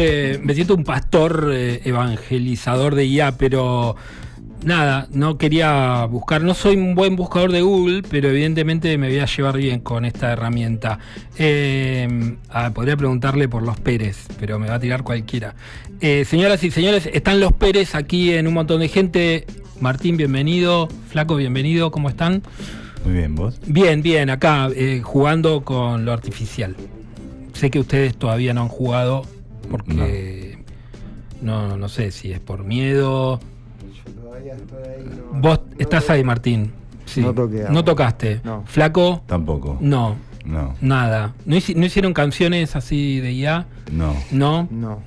Eh, me siento un pastor eh, evangelizador de IA, pero nada, no quería buscar, no soy un buen buscador de Google, pero evidentemente me voy a llevar bien con esta herramienta. Eh, ah, podría preguntarle por los Pérez, pero me va a tirar cualquiera. Eh, señoras y señores, están los Pérez aquí en un montón de gente. Martín, bienvenido. Flaco, bienvenido. ¿Cómo están? Muy bien, ¿vos? Bien, bien, acá eh, jugando con lo artificial. Sé que ustedes todavía no han jugado porque no, no sé si es por miedo, Vos estás ahí, Martín. Sí. No toqué No tocaste. No. Flaco, Tampoco. no. No, Nada. ¿No, hici- no hicieron canciones así de IA? no, No. No,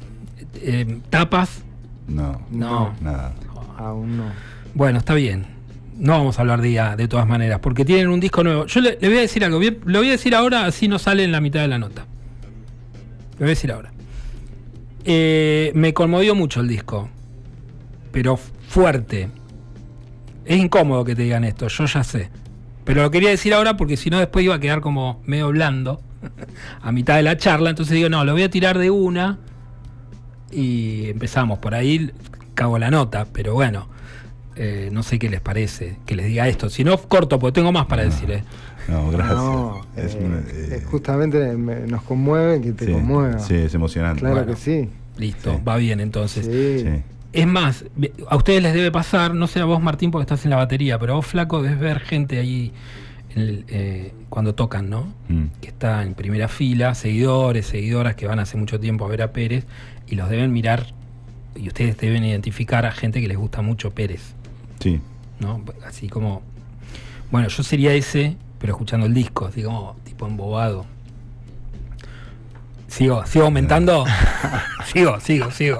Eh, ¿Tapas? no, No. nada. aún no. Bueno, está bien. No vamos a hablar de IA de todas maneras, porque tienen un disco nuevo. Yo le, le voy a decir algo. Lo voy a decir ahora, así no sale en la mitad de la nota. Lo voy a decir ahora. Eh, me conmovió mucho el disco, pero fuerte. Es incómodo que te digan esto, yo ya sé. Pero lo quería decir ahora porque si no después iba a quedar como medio blando a mitad de la charla. Entonces digo, no, lo voy a tirar de una y empezamos. Por ahí cago la nota, pero bueno, eh, no sé qué les parece que les diga esto. Si no, corto, porque tengo más para decir. eh. No, gracias. No, Es eh, eh, eh, justamente me- nos conmueve que te sí, conmueva. Sí, es emocionante. Claro Bueno. que sí. Listo, Sí. va bien entonces. Sí. Sí. Es más, a ustedes les debe pasar, no sé a vos Martín porque estás en la batería, pero a vos flaco debes ver gente ahí en el, eh, cuando tocan, ¿no? Mm. Que está en primera fila, seguidores, seguidoras que van hace mucho tiempo a ver a Pérez y los deben mirar y ustedes deben identificar a gente que les gusta mucho Pérez, Sí. ¿no? Así como, bueno, yo sería ese, pero escuchando el disco, así como tipo embobado. Sigo, sigo aumentando. sigo, sigo, sigo.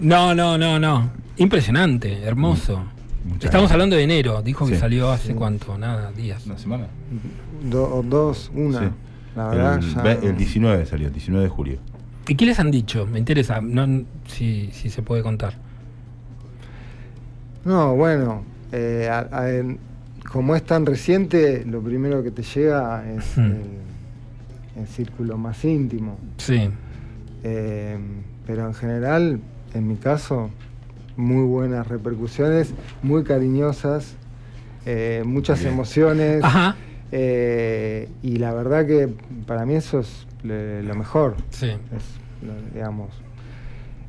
No, no, no, no. Impresionante, hermoso. Muchas Estamos gracias. hablando de enero. Dijo que Sí. salió hace Sí. cuánto, nada, días. ¿Una semana? Do- dos, una. Sí. La verdad, el, ya el 19 salió, el 19 de julio. ¿Y qué les han dicho? Me interesa, no, si, si se puede contar. No, bueno, eh, a- a- en- como es tan reciente, lo primero que te llega es Hmm. el, el círculo más íntimo. Sí, Eh, pero en general, en mi caso, muy buenas repercusiones, muy cariñosas, eh, muchas Bien. emociones. Ajá, y la verdad que para mí eso es lo mejor. sí. Es, digamos,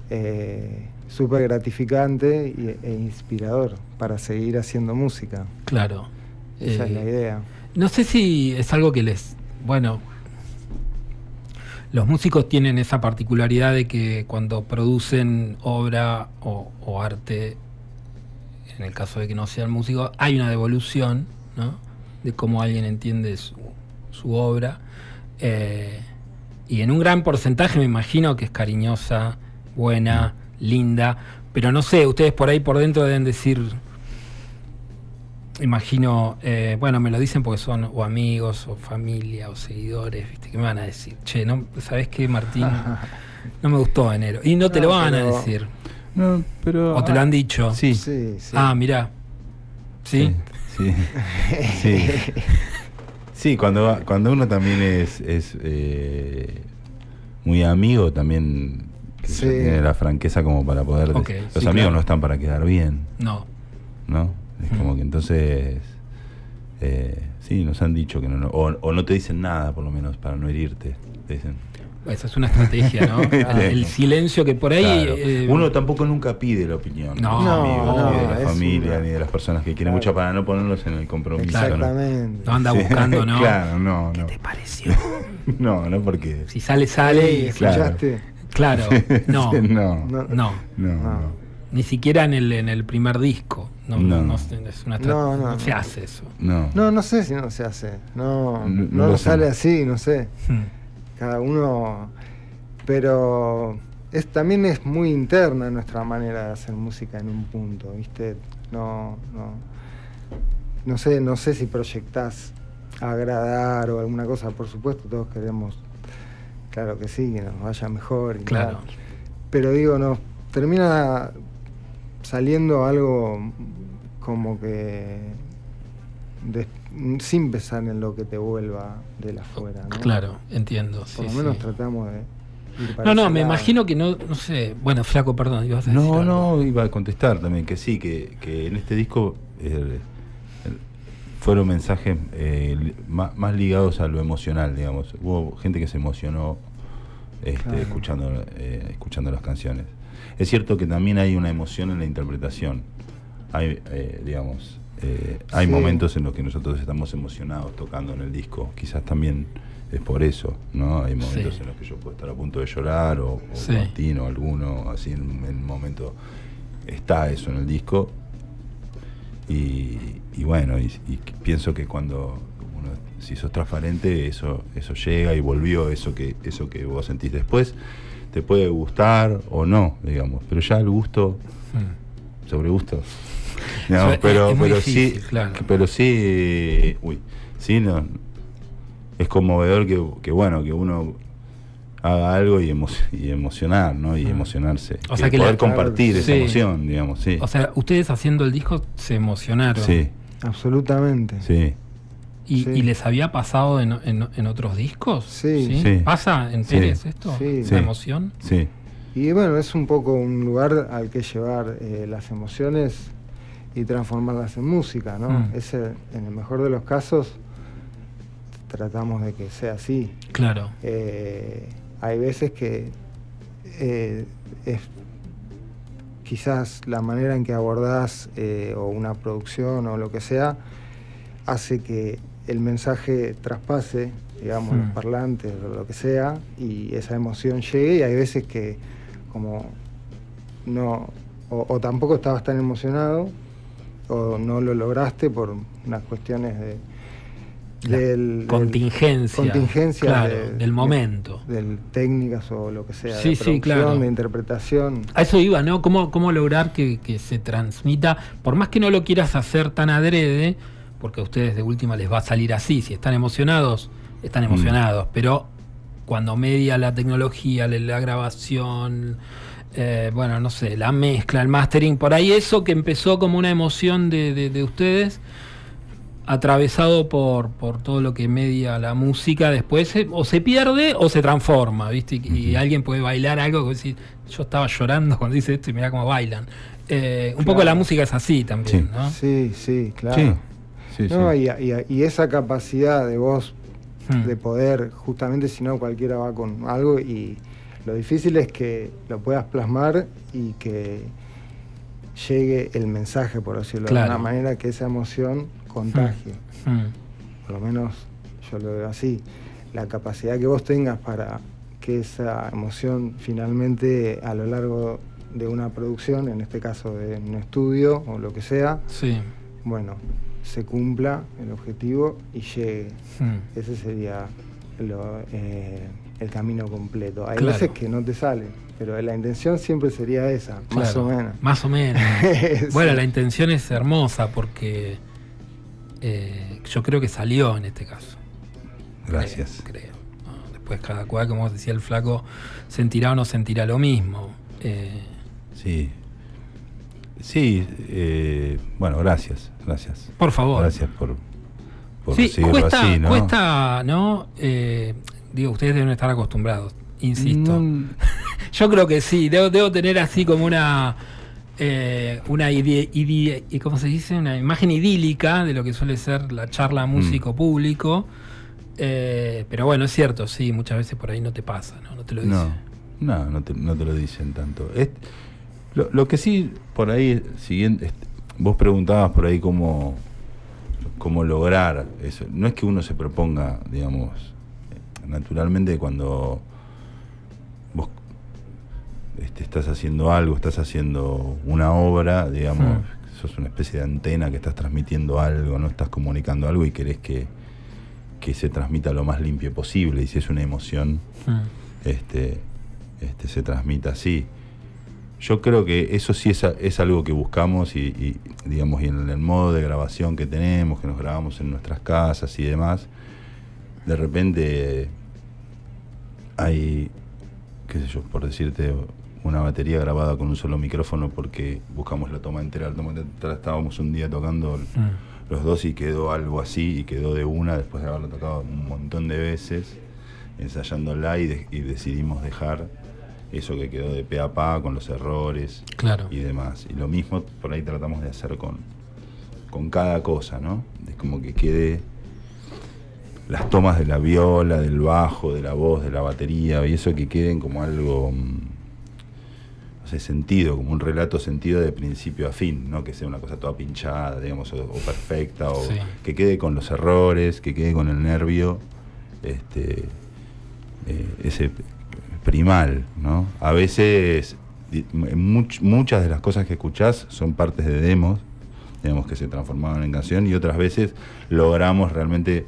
eh, súper gratificante e inspirador para seguir haciendo música. Claro. Esa es la Eh, idea. No sé si es algo que les. Bueno. Los músicos tienen esa particularidad de que cuando producen obra o, o arte, en el caso de que no sean músicos, hay una devolución, ¿no? De cómo alguien entiende su, su obra. Eh, y en un gran porcentaje me imagino que es cariñosa, buena, linda. Pero no sé, ustedes por ahí por dentro deben decir, imagino, eh, bueno, me lo dicen porque son o amigos o familia o seguidores, ¿viste? ¿Qué me van a decir? Che, ¿no, ¿sabés qué, Martín? No me gustó enero. Y no te No, lo van a decir. No, pero. O te lo han dicho. Sí. Sí, sí. Ah, mirá. ¿Sí? Sí. Sí. Sí, cuando, cuando uno también es, es eh, muy amigo, también qué Sí. tiene la franqueza como para poder. Sí, los amigos claro. no están para quedar bien, No. ¿no? Es Mm. como que entonces. eh, sí, nos han dicho que no, no- o, o no te dicen nada, por lo menos, para no herirte. Te dicen. Esa es una estrategia, ¿no? El silencio que por ahí. Claro. eh, Uno tampoco nunca pide la opinión No, de los amigos, no, ni de la familia, una- ni de las personas que quieren Claro. mucho para no ponerlos en el compromiso. ¿no? Exactamente. No anda Sí. buscando, ¿no? claro, no, no. ¿Te pareció? No, no porque. Si sale, sale. y- Claro. ¿Escuchaste? Claro. No. Sí, No. no. No. No, No. no. Ni siquiera en el, en el primer disco. No, no, No. no es una No, no, no se hace eso. No. No, no sé si no se hace. No, No- sale así, no sé. Hmm. Cada uno. Pero es, también es muy interna nuestra manera de hacer música en un punto, ¿viste? No, no. No sé, no sé si proyectás agradar o alguna cosa, por supuesto, todos queremos, claro que sí, que nos vaya mejor. y Claro. tal. Pero digo, nos termina saliendo algo como que sin pensar en lo que te vuelva de la afuera, ¿no? Claro, entiendo. Por sí, lo menos sí. tratamos de, ir para No, no, me imagino que no, no sé. Bueno, flaco, perdón. ibas a decir No, algo. no, iba a contestar también que sí, que, que en este disco eh, fueron mensajes eh, más, ligados a lo emocional, digamos. Hubo gente que se emocionó este, Claro. escuchando, eh, escuchando las canciones. Es cierto que también hay una emoción en la interpretación. Hay, eh, digamos, hay Sí. momentos en los que nosotros estamos emocionados tocando en el disco. Quizás también es por eso, ¿no? Hay momentos Sí. en los que yo puedo estar a punto de llorar o, o Sí. Martín o alguno, así en, en un momento está eso en el disco. Y, y bueno, y, y pienso que cuando uno, si sos transparente, eso, eso llega y volvió eso que, eso que vos sentís después. Te puede gustar o no, digamos, pero ya el gusto Mm. sobre. Digamos, es- pero, es pero difícil, sí, claro. pero sí, uy, sí, no, es conmovedor que, que bueno, que uno haga algo y, emo- y emocionar, ¿no? Y Mm. emocionarse. O sea que poder la- compartir esa emoción, digamos, sí. O sea, ustedes haciendo el disco se emocionaron. sí, Absolutamente. sí. ¿Y, Sí. y les había pasado en, en- en otros discos? Sí. Sí. ¿Pasa en Sí. Pérez esto? Sí. ¿La Sí. emoción? Sí, Y bueno, es un poco un lugar al que llevar eh, las emociones y transformarlas en música, ¿no? Mm. Ese, en el mejor de los casos, tratamos de que sea así. Claro. Eh, hay veces que eh, es quizás la manera en que abordás eh, o una producción o lo que sea hace que el mensaje traspase, digamos, los parlantes o lo que sea, y esa emoción llegue, y hay veces que como no, o, o tampoco estabas tan emocionado, o no lo lograste por unas cuestiones de Del- del- contingencia. contingencia Claro, de- del momento. del técnicas o lo que sea, Sí, de sí, producción, claro. de interpretación. A eso iba, ¿no? ¿Cómo, cómo lograr que, que se transmita, por más que no lo quieras hacer tan adrede, porque a ustedes de última les va a salir así, si están emocionados, están Mm. emocionados, pero cuando media la tecnología, la, la grabación, eh, bueno, no sé, la mezcla, el mastering, por ahí eso que empezó como una emoción de, de- de ustedes, atravesado por, por todo lo que media la música, después se- o se pierde o se transforma, ¿viste? Y, alguien puede bailar algo que decís, yo estaba llorando cuando dice esto y mirá cómo bailan. Eh, un poco la música es así también, Sí. ¿no? Sí, sí, claro. sí, sí, No, sí. Y, y- y esa capacidad de vos Hmm. de poder, justamente si no cualquiera va con algo y lo difícil es que lo puedas plasmar y que llegue el mensaje, por decirlo Claro. de alguna manera, que esa emoción contagie. Hmm. Por lo menos yo lo veo así. La capacidad que vos tengas para que esa emoción finalmente a lo largo de una producción, en este caso de un estudio o lo que sea, Sí. bueno, se cumpla el objetivo y llegue. Hmm. Ese sería lo, eh, el camino completo. Hay Claro. veces que no te sale, pero la intención siempre sería esa, más o menos. Más o menos. Sí. Bueno, la intención es hermosa porque eh, yo creo que salió en este caso. Gracias. Creo. creo, ¿no? Después cada cual, como decía el flaco, sentirá o no sentirá lo mismo. Eh, Sí. Sí, eh, bueno, gracias, gracias. por favor. Gracias por, por sí, cuesta, así, ¿no? cuesta, ¿no? Eh, digo, ustedes deben estar acostumbrados, insisto. No, Yo creo que sí, debo, debo tener así como una eh, una ide- ide- y ¿cómo se dice? una imagen idílica de lo que suele ser la charla músico público. Eh, pero bueno, es cierto, sí, muchas veces por ahí no te pasa, ¿no? No te lo dice. No, no, no te, no te lo dicen tanto. Es- lo, lo que sí, por ahí, siguiente, vos preguntabas por ahí cómo, cómo lograr eso. No es que uno se proponga, digamos, eh, naturalmente cuando este, estás haciendo algo, estás haciendo una obra, digamos, sos una especie de antena que estás transmitiendo algo, no estás comunicando algo y querés que, que se transmita lo más limpio posible. Y si es una emoción, Mm. este, este, se transmita así. Yo creo que eso sí es, es algo que buscamos y, y, digamos, y en el modo de grabación que tenemos, que nos grabamos en nuestras casas y demás, de repente hay, qué sé yo, por decirte, una batería grabada con un solo micrófono porque buscamos la toma entera, la toma entera, estábamos un día tocando Mm. los dos y quedó algo así y quedó de una después de haberlo tocado un montón de veces ensayándola y, de- y decidimos dejar eso que quedó de pe a pa con los errores Claro. y demás. Y lo mismo por ahí tratamos de hacer con, con cada cosa, ¿no? Es como que quede las tomas de la viola, del bajo, de la voz, de la batería, y eso que queden como algo, mm, no sé, sentido, como un relato sentido de principio a fin, no que sea una cosa toda pinchada, digamos, o, o perfecta, o Sí. que quede con los errores, que quede con el nervio, este, eh, ese primal, ¿no? A veces much- muchas de las cosas que escuchás son partes de demos, digamos que se transformaban en canción, y otras veces logramos realmente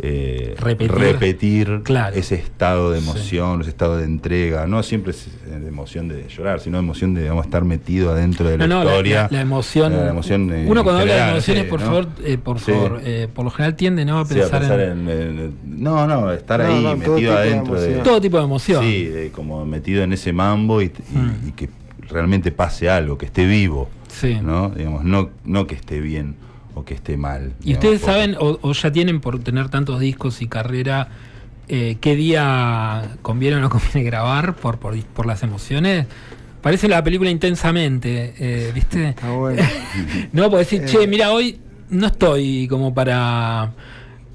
eh, Repetir. repetir Claro. ese estado de Sí. emoción, ese estado de entrega, no siempre es de emoción de llorar, sino de emoción de digamos, estar metido adentro de la No, no, la, historia. la- la emoción. La emoción, eh, uno cuando habla de emociones, sí, por ¿no? favor, eh, por Sí. favor, eh, por lo general tiende ¿no? a Sí, a pensar, en, en- en- no, no, estar No, ahí metido de adentro de, emoción. todo tipo de emoción. Sí, de- como metido en ese mambo y, y- Mm. y que realmente pase algo, que esté vivo, Sí. ¿no? Digamos, no, no que esté bien o que esté mal. Y digamos, ustedes porque- saben, o, o ya tienen por tener tantos discos y carrera, eh, qué día conviene o no conviene grabar por, por, por las emociones. Parece la película intensamente, eh, ¿viste? Está bueno. No, puedo decir, Eh. che, mira, hoy no estoy como para.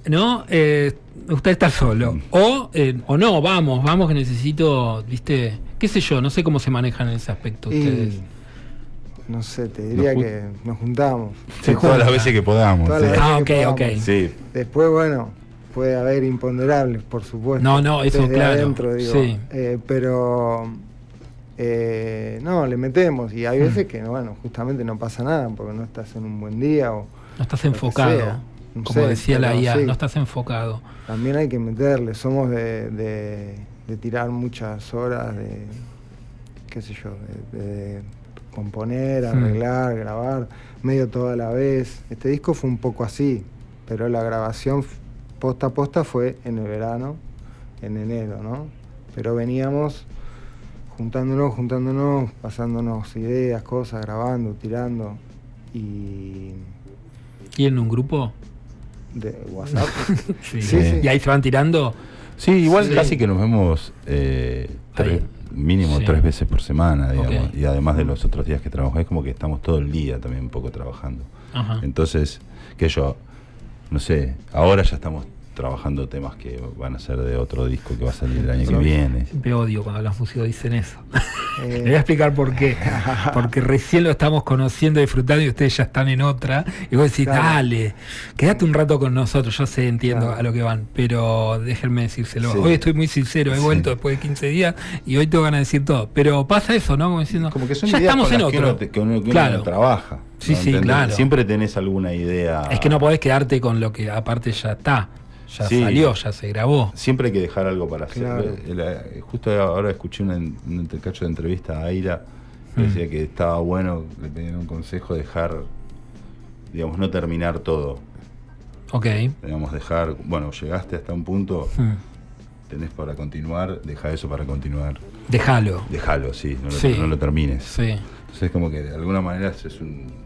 ¿No? Eh, usted está solo. Mm. O, eh, o no, vamos, vamos que necesito, ¿viste? ¿Qué sé yo? No sé cómo se manejan en ese aspecto ustedes. Y no sé, te diría Nos que nos juntamos. Sí, Se todas las veces que podamos. Sí. Ah, que ok, ok. Sí, Después, bueno, puede haber imponderables, por supuesto. No, no, eso desde claro, adentro, digo. sí. Eh, pero eh, no, le metemos y hay Mm. veces que, bueno, justamente no pasa nada porque no estás en un buen día o No estás enfocado. No Como sé, decía la IA, sí. no estás enfocado. también hay que meterle. Somos de, de- de tirar muchas horas de, qué sé yo, de, de componer, Hmm. arreglar, grabar, medio toda la vez. Este disco fue un poco así, pero la grabación posta a posta fue en el verano, en enero, ¿no? Pero veníamos juntándonos, juntándonos, pasándonos ideas, cosas, grabando, tirando y ¿Tienen un grupo? de WhatsApp. Sí. Sí, sí. Y ahí se van tirando. Sí, igual Sí. casi que nos vemos eh, tres-. Mínimo Sí. tres veces por semana, digamos. Y además de los otros días que trabajamos, es como que estamos todo el día también un poco trabajando. Ajá. Entonces, que yo, no sé, ahora ya estamos trabajando temas que van a ser de otro disco que va a salir el año que viene. Siempre odio cuando los músicos dicen eso. Eh, Le voy a explicar por qué. Porque recién lo estamos conociendo, disfrutando y ustedes ya están en otra. Y vos decís, Claro. dale, quédate un rato con nosotros. Yo sé, entiendo Claro. a lo que van, pero déjenme decírselo. Sí. Hoy estoy muy sincero, he Sí. vuelto después de 15 días y hoy tengo ganas de decir todo. Pero pasa eso, ¿no? Como diciendo, Como que son ya ideas estamos con en las que otro. uno, que uno- que uno Claro. trabaja. Sí, ¿no? sí, ¿Entendés? claro. Siempre tenés alguna idea. Es que no podés quedarte con lo que aparte ya está. Ya Sí. salió, ya se grabó. Siempre hay que dejar algo para hacer. Claro. El- el- justo ahora escuché una, un cacho de entrevista a Aira que Mm. decía que estaba bueno, le pedían un consejo, dejar, digamos, no terminar todo. Ok. Digamos, dejar, bueno, llegaste hasta un punto, Hmm. tenés para continuar, deja eso para continuar. Déjalo. Déjalo, sí, no lo, Sí. no lo termines. Sí. Entonces como que de alguna manera es un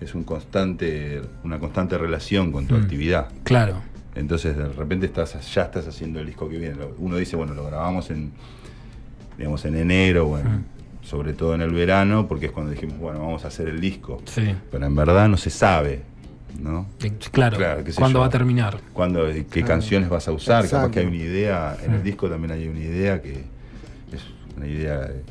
es un constante una constante relación con tu Mm. actividad. Claro. Entonces de repente estás ya estás haciendo el disco que viene. Uno dice, bueno, lo grabamos en digamos en enero o en- Mm. sobre todo en el verano, porque es cuando dijimos, bueno, vamos a hacer el disco. Sí. Pero en verdad no se sabe, ¿no? Claro. Claro, ¿Cuándo yo. va a terminar? Cuándo, qué Claro. canciones vas a usar, capaz Exacto. que hay una idea, en el disco también hay una idea que es una idea de,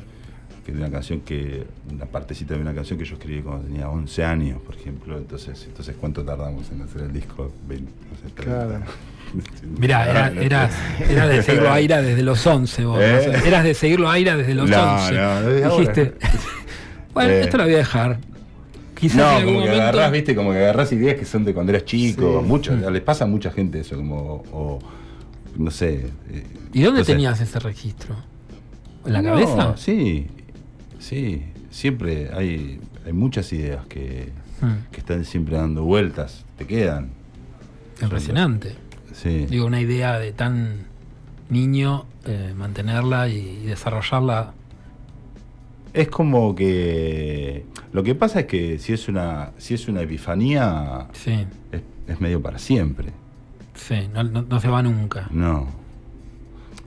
que de una canción que, una partecita de una canción que yo escribí cuando tenía 11 años, por ejemplo, entonces, entonces ¿cuánto tardamos en hacer el disco? Vein- no sé, 30. Claro. Mirá, era, eras, eras de seguirlo a Aira desde los 11 vos. ¿Eh? o sea, eras de seguirlo a Aira desde los No, 11. no, desde. Dijiste, bueno, Eh. esto lo voy a dejar. Quizás en No, algún como que momento- agarrás, viste, como que agarrás ideas que son de cuando eras chico, Sí. mucho, Mm. les pasa a mucha gente eso, como, o, no sé. eh, ¿Y dónde entonces- tenías ese registro? ¿En la No, cabeza? Sí, sí. Siempre hay, hay muchas ideas que, Mm, que están siempre dando vueltas, te quedan. impresionante. Sí. Digo, una idea de tan niño, eh, mantenerla y, y desarrollarla. Es como que lo que pasa es que si es una si es una epifanía Sí, es, es medio para siempre. sí, no, no- no se va nunca. No.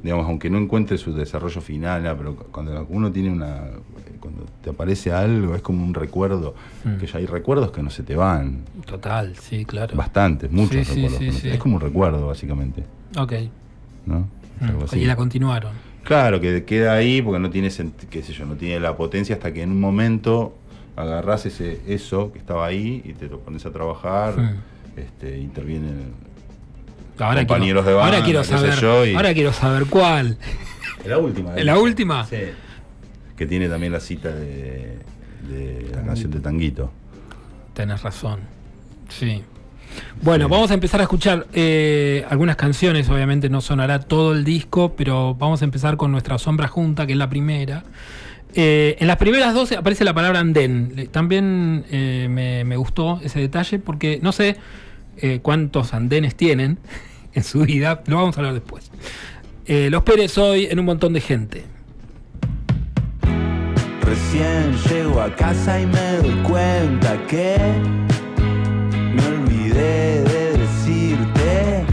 Digamos, aunque no encuentre su desarrollo final, pero cuando uno tiene una. Cuando te aparece algo, es como un recuerdo, Mm. que ya hay recuerdos que no se te van. Total, sí, claro. Bastantes, muchos Sí, recuerdos. sí, sí. Es como un recuerdo, básicamente. Ok. ¿No? Mm. Y la continuaron. Claro, que queda ahí porque no tiene, qué sé yo, no tiene la potencia hasta que en un momento agarrás ese, eso que estaba ahí y te lo pones a trabajar, Mm. este, intervienen Ahora compañeros quiero, de banda, ahora quiero qué sé saber. yo, y- Ahora quiero saber cuál. La última. ¿La última? Sí. Que tiene también la cita de, de la canción de Tanguito. Tenés razón. Sí. Bueno, Sí. vamos a empezar a escuchar eh, algunas canciones. Obviamente no sonará todo el disco, pero vamos a empezar con nuestra sombra junta, que es la primera. Eh, en las primeras dos aparece la palabra andén. También eh, me, me gustó ese detalle porque no sé eh, cuántos andenes tienen en su vida. Lo vamos a hablar después. Eh, los Pérez hoy en un montón de gente. Recién llego a casa y me doy cuenta que me olvidé de decirte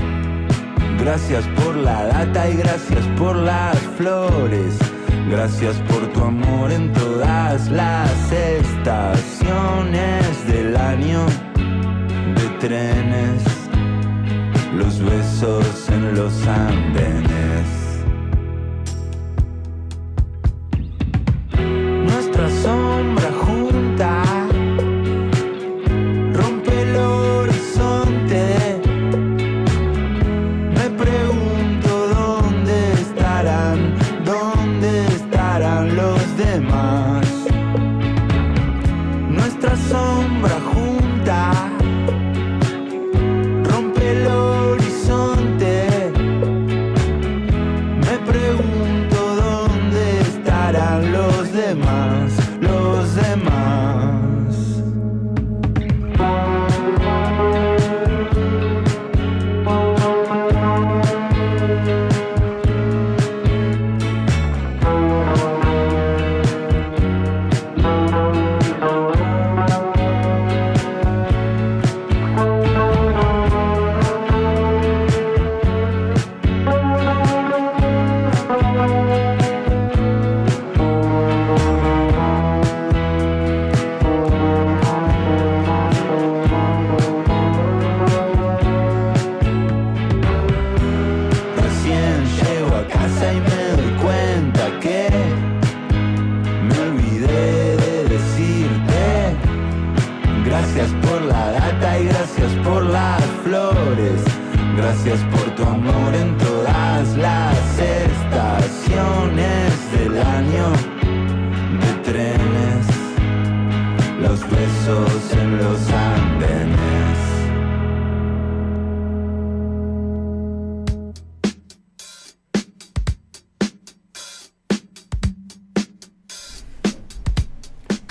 gracias por la data y gracias por las flores. Gracias por tu amor en todas las estaciones del año trenes, los besos en los andenes.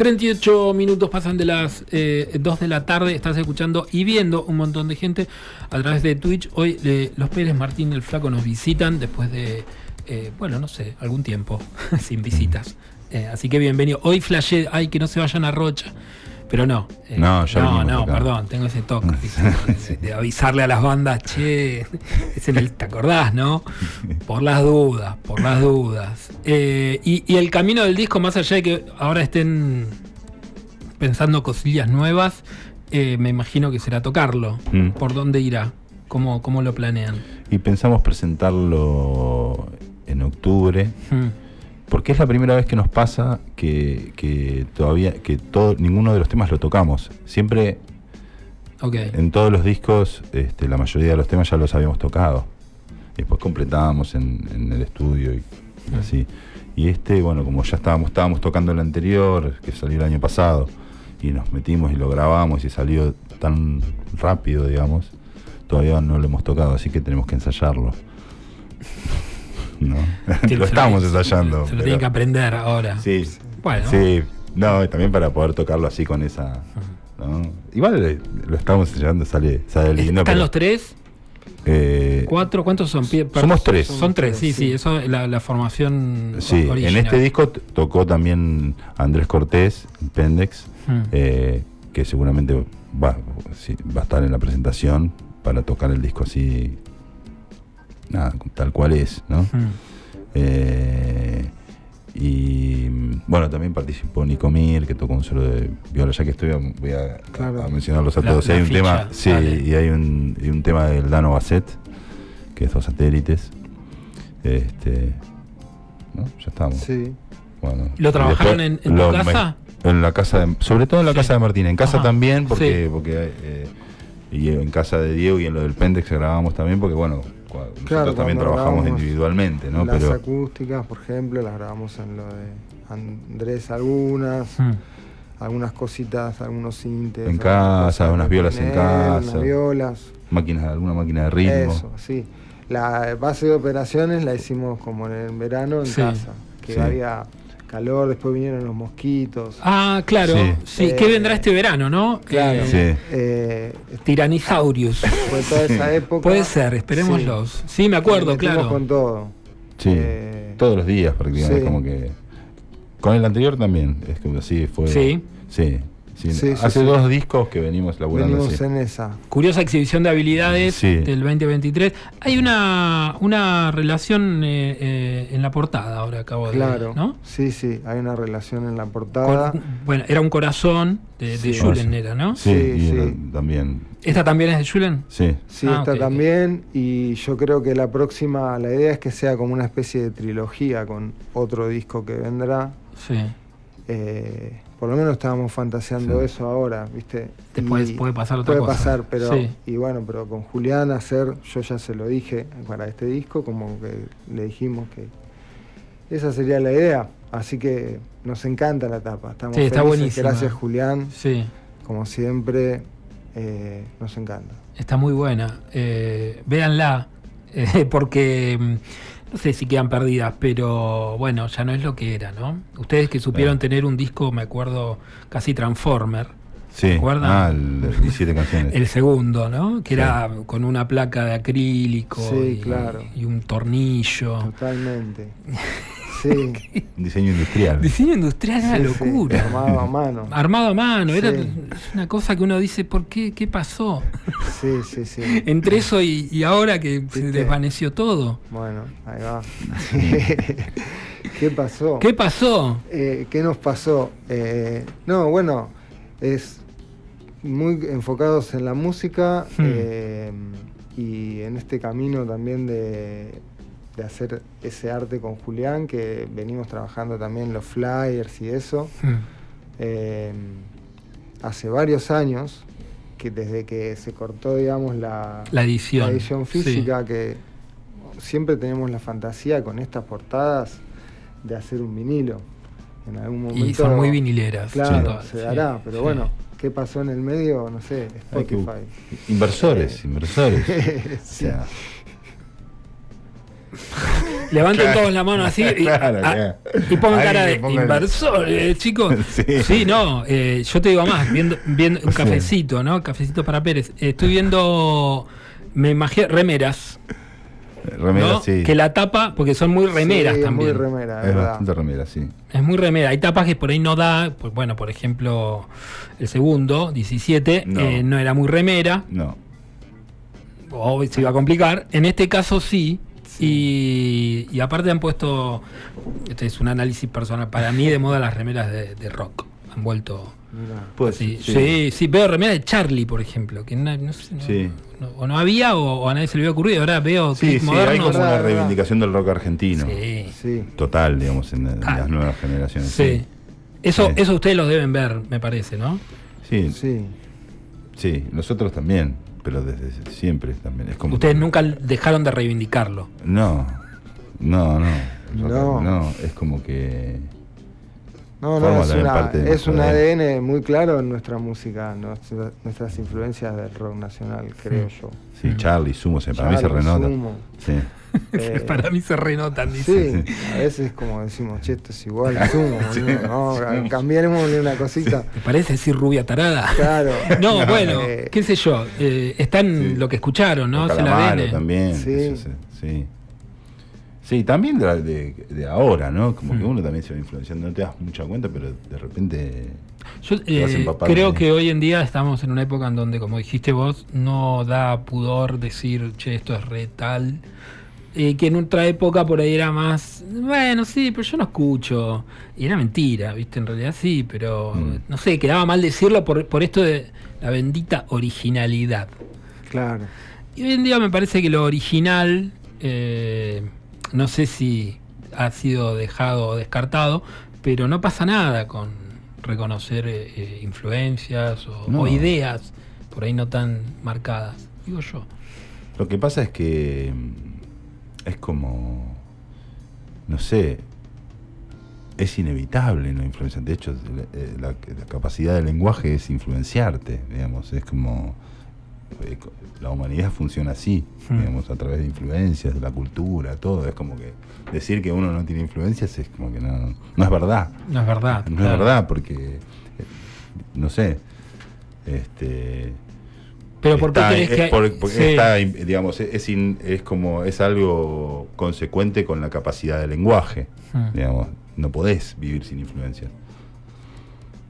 48 minutos pasan de las eh, 2 de la tarde, estás escuchando y viendo un montón de gente a través de Twitch. Hoy eh, los Pérez Martín y el Flaco nos visitan después de, eh, bueno, no sé, algún tiempo sin visitas. Eh, así que bienvenido. Hoy flashé, ay, que no se vayan a Rocha. Pero no. eh, No, ya No, no, acá. perdón, tengo ese toque. de, de avisarle a las bandas, che, es en el, ¿te acordás, no? Por las dudas, por las dudas. Eh, y, y el camino del disco, más allá de que ahora estén pensando cosillas nuevas, eh, me imagino que será tocarlo. Mm. ¿Por dónde irá? ¿Cómo, cómo lo planean? Y pensamos presentarlo en octubre, Mm, porque es la primera vez que nos pasa que, que todavía que todo, ninguno de los temas lo tocamos. Siempre en todos los discos, este, la mayoría de los temas ya los habíamos tocado. Y después completábamos en, en el estudio y así. Y este, bueno, como ya estábamos, estábamos tocando el anterior, que salió el año pasado, y nos metimos y lo grabamos y salió tan rápido, digamos, todavía no lo hemos tocado, así que tenemos que ensayarlo. ¿No? Lo estamos ensayando. Se lo pero- tienen que aprender ahora. Sí, Bueno. sí, no, y también para poder tocarlo así con esa. ¿no? Igual eh, lo estamos ensayando, sale, sale lindo. ¿Están pero, los tres? eh, ¿Cuatro? ¿Cuántos son? Somos tres. Son tres, sí, sí. sí. Eso es la, la formación sí, en este disco tocó también Andrés Cortés, Pendex, Mm. eh, que seguramente va, sí, va a estar en la presentación para tocar el disco así nada, tal cual es, ¿no? Mm. Eh, y bueno, también participó Nico Mir, que tocó un solo de viola, ya que estoy, voy a, Claro. a mencionarlos a todos. la hay un ficha, tema, sí, y hay un, y un tema del Dano Basset, que es dos satélites. Este, ¿no? Ya estamos. Sí. Bueno, ¿Lo trabajaron en- en tu casa? En la casa, de- sobre todo en la Sí. casa de Martín. En casa Ajá. también, porque, Sí. porque eh, y en casa de Diego y en lo del Pendex grabamos también, porque bueno, nosotros también cuando trabajamos individualmente, ¿no? Las Pero acústicas, por ejemplo, las grabamos en lo de Andrés algunas, Mm. algunas cositas, algunos sintes. En casa, unas violas en casa. Unas violas. máquinas, alguna máquina de ritmo. Eso, sí. La base de operaciones la hicimos como en el verano en Sí. casa, que Sí. había calor, después vinieron los mosquitos. Ah, claro. Sí, Sí. ¿qué Eh, vendrá este verano, no? Claro. Sí. Eh, fue toda esa época. Puede ser, esperémoslos. Sí, me acuerdo, claro. con todo. Sí, Eh, todos los días prácticamente, sí. como que... Con el anterior también, es que así fue... Sí. Sí. Sí. Hace sí. dos discos que venimos laburando Venimos así. en esa. Curiosa exhibición de habilidades Sí. del 2023. Hay una, una relación eh, eh, en la portada ahora, acabo Claro. de ¿no? Sí, sí, hay una relación en la portada. Con- bueno, era un corazón de, de. Julen, era, ¿no? Sí, Sí, y sí. la- también... ¿Esta también es de Julen? Sí. Sí, Ah, ok. también. Y yo creo que la próxima, la idea es que sea como una especie de trilogía con otro disco que vendrá. Sí. Eh, por lo menos estábamos fantaseando Sí. eso ahora, ¿viste? Puede pasar otra puede cosa. pasar, pero. Sí. Y bueno, pero con Julián hacer, yo ya se lo dije para este disco, como que le dijimos que esa sería la idea. Así que nos encanta la tapa. Estamos Sí, está buenísima. Gracias, Julián. Sí. Como siempre, eh, nos encanta. Está muy buena. Eh, véanla, eh, porque mm, no sé si quedan perdidas, pero bueno, ya no es lo que era, ¿no? Ustedes que supieron Claro. tener un disco, me acuerdo, casi Transformer, Sí. acuerdan? Ah, el de 17 canciones. el segundo, ¿no? Que Sí. era con una placa de acrílico Sí, y, claro. y un tornillo. Totalmente. Sí. Un diseño industrial. Diseño industrial era sí, locura. sí, armado a mano. Armado a mano, era una cosa que uno dice, ¿por qué? ¿Qué pasó? Sí, sí, sí. Entre eso y, y ahora que se desvaneció todo. Bueno, ahí va. ¿Qué pasó? ¿Qué pasó? Eh, ¿Qué nos pasó? Eh, no, bueno, es muy enfocados en la música Hmm. eh, y en este camino también de, de hacer ese arte con Julián, que venimos trabajando también los flyers y eso. Hmm. Eh, hace varios años, que desde que se cortó, digamos, la, La edición. la edición física, que siempre tenemos la fantasía con estas portadas de hacer un vinilo. En algún momento. Y son muy vinileras. Claro, se sí, dará, pero sí. bueno, ¿qué pasó en el medio? No sé, que- Spotify. Inversores, inversores. Sí. O sea, Levanten Claro. todos la mano así y, Claro, claro. y pongan cara de ponga el- inversores, chicos. Sí. Sí, no, eh, yo te digo más, viendo, viendo un cafecito, ¿no? Cafecito para Pérez. Eh, estoy viendo, me imagino, remeras, remera, ¿no? sí. Que la tapa, porque son muy remeras Sí, también. Muy remera, es ¿verdad? bastante remera, sí. Es muy remera. Hay tapas que por ahí no da. Pues, bueno, por ejemplo, el segundo, 17, No. eh, no era muy remera. No. o se iba a complicar. En este caso sí. Y, y aparte han puesto, este es un análisis personal, para mí de moda las remeras de, de rock. Han vuelto... Pues, sí, sí, sí, veo remeras de Charlie, por ejemplo, que no, no sé, no- Sí. no- o no había o, o a nadie se le había ocurrido. Ahora veo Sí, clips sí, hay como una reivindicación del rock argentino. Sí, Sí. Total, digamos, en, en Ah. las nuevas generaciones. sí. Eso, Sí. eso ustedes lo deben ver, me parece, ¿no? Sí, sí, Sí. nosotros también, pero desde siempre también. Es como Ustedes nunca dejaron de reivindicarlo. No, no, no. No. No, es como que. No, no, es, una- es un ADN. Muy claro en nuestra música, nuestra- nuestras influencias del rock nacional, creo yo. Sí, Charlie, Sumo, se- para mí se Charlie, renota. Sumo. Sí. Eh, Para mí se renotan, dice. Sí, a veces como decimos, che, esto es igual Sumo, no, cambiémosle una cosita. ¿Te parece decir rubia tarada? Claro. No, bueno, Eh, qué sé yo. eh, está en Sí. lo que escucharon, ¿no? El Calamaro ADN. también. Sí. se- sí. Sí, también de, la- de- de ahora, ¿no? Como que Mm. uno también se va influenciando, no te das mucha cuenta, pero de repente. Yo Te vas eh, creo que hoy en día estamos en una época en donde, como dijiste vos, no da pudor decir, che, esto es re tal. Eh, que en otra época por ahí era más, bueno, sí, pero yo no escucho. Y era mentira, ¿viste? En realidad sí, pero Mm. no sé, quedaba mal decirlo por, por esto de la bendita originalidad. Claro. Y hoy en día me parece que lo original, eh, no sé si ha sido dejado o descartado, pero no pasa nada con reconocer eh, eh, influencias o, No. o ideas por ahí no tan marcadas, digo yo. Lo que pasa es que es como, no sé, es inevitable la influencia. De hecho, la, eh, la- la capacidad del lenguaje es influenciarte, digamos. Es como, eh, la humanidad funciona así, Hmm. digamos, a través de influencias, de la cultura, todo. Es como que decir que uno no tiene influencias es como que no, no es verdad. No es verdad. No claro. es verdad, porque, eh, no sé, este... Pero ¿por qué está- crees es que por- porque sí. está, digamos, es, in- es como es algo consecuente con la capacidad del lenguaje, Hmm. digamos, no podés vivir sin influencia.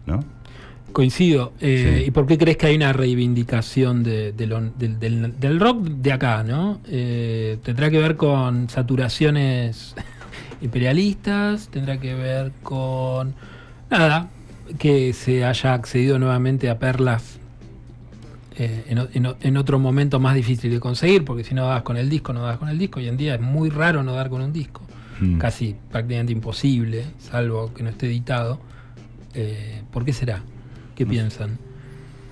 ¿No? Coincido. Eh, Sí. ¿Y por qué crees que hay una reivindicación de- de lo- del, del- del rock de acá, no? Eh, ¿Tendrá que ver con saturaciones imperialistas? ¿Tendrá que ver con... Nada, que se haya accedido nuevamente a perlas eh, en, en en otro momento más difícil de conseguir, porque si no das con el disco, no das con el disco. Hoy en día es muy raro no dar con un disco. Mm. Casi prácticamente imposible, salvo que no esté editado. Eh, ¿Por qué será? ¿Qué piensan?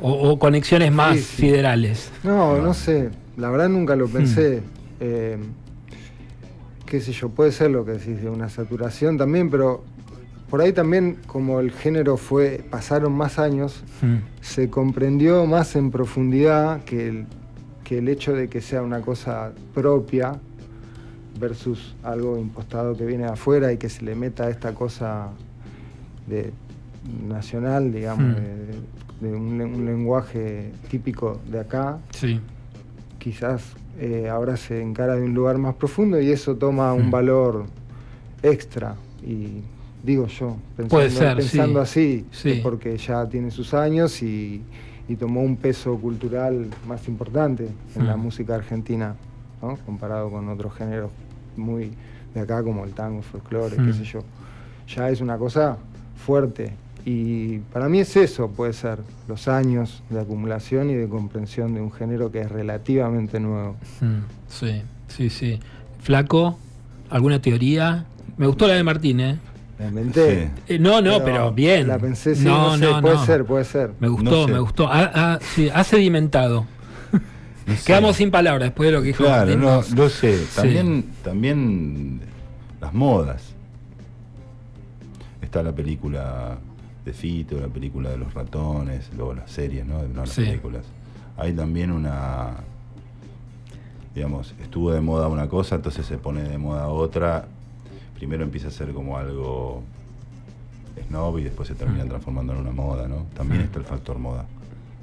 O, o conexiones más Sí, sí. federales. No, No. no sé. La verdad nunca lo pensé. Eh, qué sé yo, puede ser lo que decís de una saturación también, pero por ahí también como el género fue, pasaron más años, Mm. se comprendió más en profundidad que el, que el hecho de que sea una cosa propia versus algo impostado que viene de afuera y que se le meta esta cosa de nacional, digamos, Hmm. de, de un, len- un lenguaje típico de acá, Sí. quizás eh, ahora se encara de un lugar más profundo y eso toma un Mm. valor extra. Y digo yo, pensando, Puede ser, pensando así, Sí. es porque ya tiene sus años y, y tomó un peso cultural más importante en la Mm. música argentina, ¿no? comparado con otros géneros muy de acá como el tango, folclore, Mm. qué sé yo. Ya es una cosa fuerte. Y para mí es eso, puede ser, los años de acumulación y de comprensión de un género que es relativamente nuevo. Mm. Sí, sí, sí. Flaco, ¿alguna teoría? Me gustó la de Martín, ¿eh? La inventé. Sí. Eh, no, no, pero, bien. La pensé, sí, no, sé, puede ser, puede ser. Me gustó, No sé. me gustó. Ha, ha- sí, ha sedimentado. No sé. Quedamos sin palabras después de lo que dijo Claro, no, no sé. Sí. También, también las modas. Está la película de Fito, la película de los ratones, luego las series, ¿no? No las Sí. películas. Hay también una. Digamos, estuvo de moda una cosa, entonces se pone de moda otra. Primero empieza a ser como algo snob y después se termina Mm. transformando en una moda, ¿no? También Mm. está el factor moda.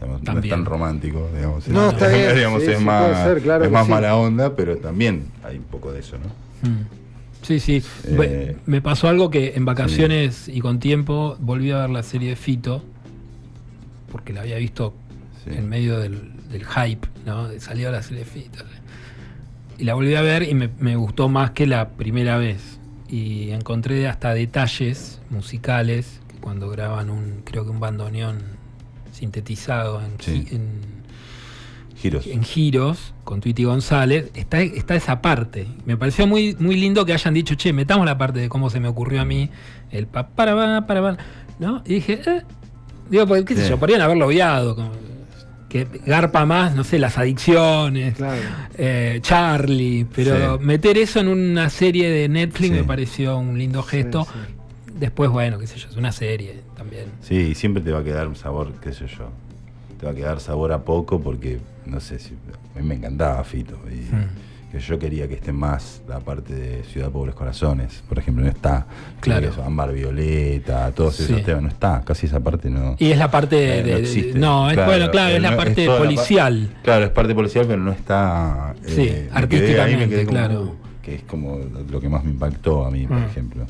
Digamos, no es tan romántico, digamos. No, es- está bien, digamos, sí, es sí, más, puede ser, claro es que más sí. mala onda, pero también hay un poco de eso, ¿no? Mm. Sí, sí. Eh, Me pasó algo que en vacaciones y con tiempo volví a ver la serie de Fito, porque la había visto Sí. en medio del, del hype, ¿no? De Salió la serie de Fito. Y la volví a ver y me, me gustó más que la primera vez. Y encontré hasta detalles musicales, que cuando graban un, creo que un bandoneón sintetizado en, Sí. en Giros. en giros con Tweety González, está, está esa parte. Me pareció muy, muy lindo que hayan dicho, che, metamos la parte de cómo se me ocurrió a mí, el pa para para va", ¿no? Y dije, eh, digo, pues, qué sé Sí. yo, podrían haberlo obviado, como que garpa más, no sé, las adicciones, Claro. eh, Charlie, pero Sí. meter eso en una serie de Netflix Sí. me pareció un lindo gesto. Sí, sí. Después, bueno, qué sé yo, es una serie también. Sí, y siempre te va a quedar un sabor, qué sé yo. Te va a quedar sabor a poco porque, no sé si. A mí me encantaba Fito. Y Mm. Que yo quería que esté más la parte de Ciudad Pobres Corazones. Por ejemplo, no está. Claro. Eso, Ámbar Violeta, todos Sí. esos temas, no está. Casi esa parte no. Y es la parte de. Eh, no de- existe. no, es, Claro, bueno, claro, eh, es la no- parte es la policial. Claro, es parte policial, pero no está. Sí, me quedé- artísticamente, ahí me quedé como, claro. que es como lo que más me impactó a mí, por Mm. ejemplo.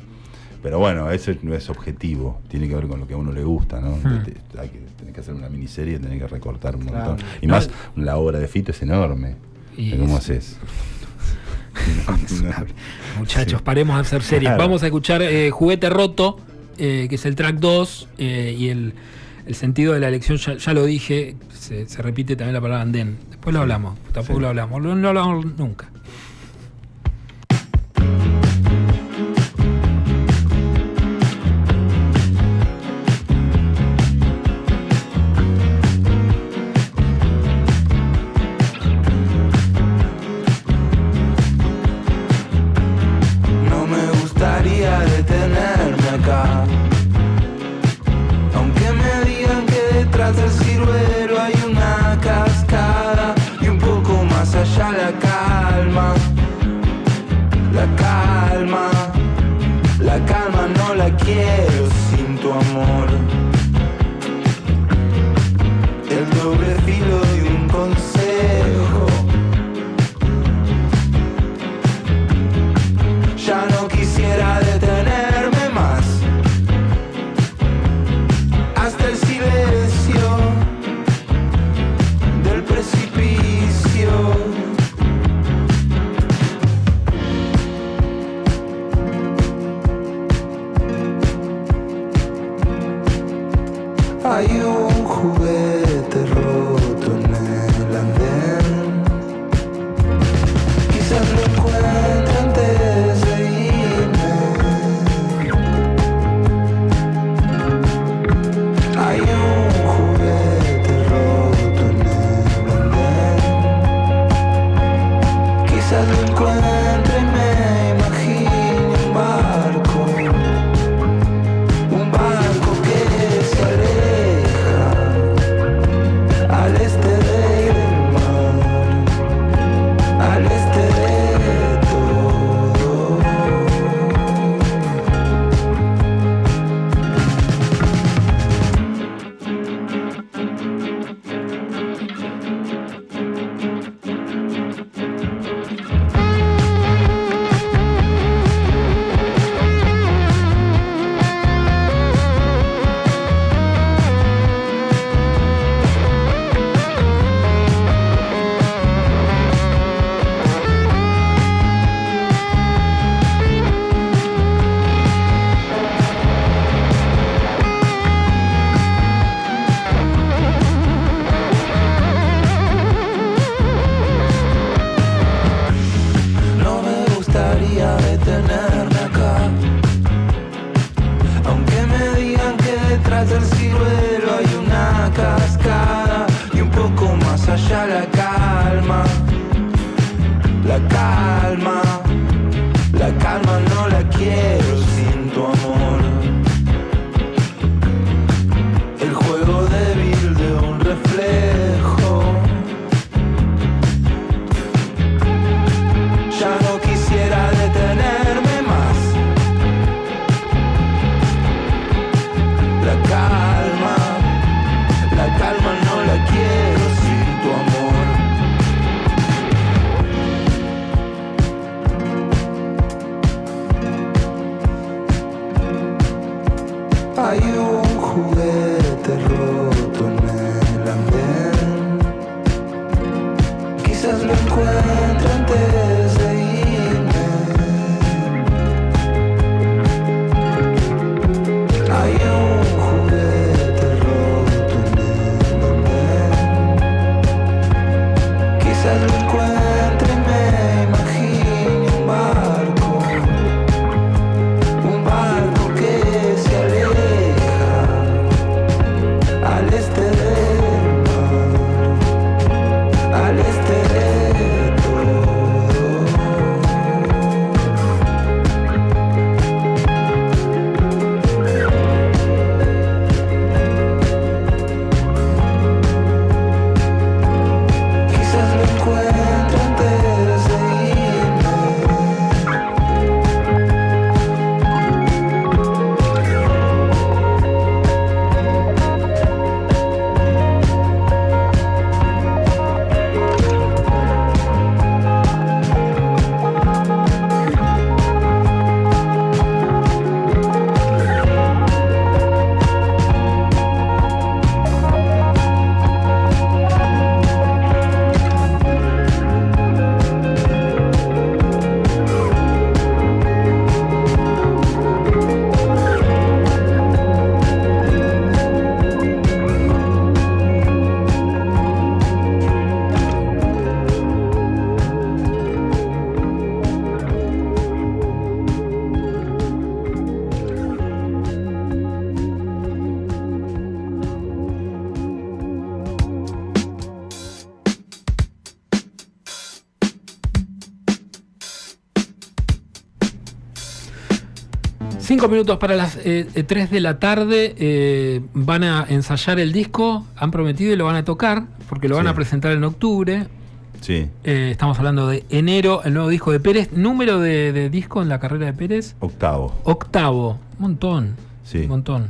Pero bueno, eso no es objetivo, tiene que ver con lo que a uno le gusta, ¿no? Mm. Te- te- hay que, tenés que hacer una miniserie, tenés que recortar un Claro. montón. Y No, más, la obra de Fito es enorme. Y ¿Cómo haces? Muchachos, paremos de hacer series. Vamos a escuchar eh, Juguete Roto, eh, que es el track 2, eh, y el, el, sentido de la elección, ya, ya lo dije, se, se, repite también la palabra andén. Después lo hablamos, tampoco lo hablamos, no lo hablamos nunca. Cinco minutos para las eh, eh, 3 de la tarde. eh, van a ensayar el disco, han prometido y lo van a tocar, porque lo van Sí. a presentar en octubre. Sí, Eh, estamos hablando de enero, el nuevo disco de Pérez. Número de, de disco en la carrera de Pérez, octavo. octavo. Un montón. Sí. Un montón.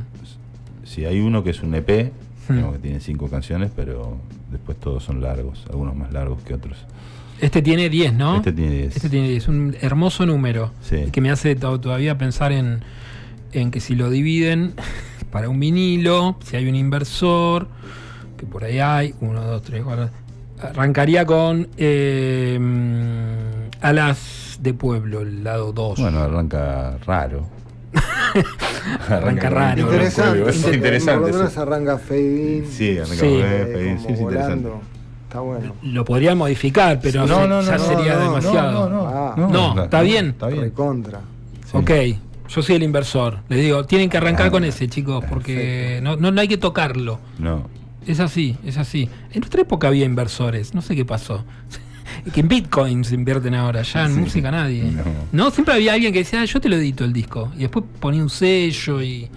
Sí, hay uno que es un EP, Hmm. que tiene cinco canciones, pero después todos son largos, algunos más largos que otros. Este tiene 10, ¿no? Este tiene 10. Este tiene 10, un hermoso número. Sí. Que me hace to- todavía pensar en, en que si lo dividen para un vinilo, si hay un inversor, que por ahí hay, uno, dos, tres, cuatro. Arrancaría con eh, Alas de Pueblo, el lado 2. Bueno, arranca raro. Arranca raro. Interesante. Es Por interesante. lo menos sí. arranca Fade In. Sí, arranca Sí. EP, sí, como es interesante. Volando. Está bueno. Lo podría modificar, pero No, se- no, no, ya no, sería no, demasiado. No, no, Ah. No, está bien. Está bien. Recontra. Sí. Ok, yo soy el inversor. Les digo, tienen que arrancar Ah, con ese, chicos, porque no, no, no hay que tocarlo. No. Es así, es así. En nuestra época había inversores, no sé qué pasó. que en bitcoins invierten ahora, ya en Sí, música nadie. no. No. siempre había alguien que decía, "Ah, yo te lo edito el disco. Y después ponía un sello y.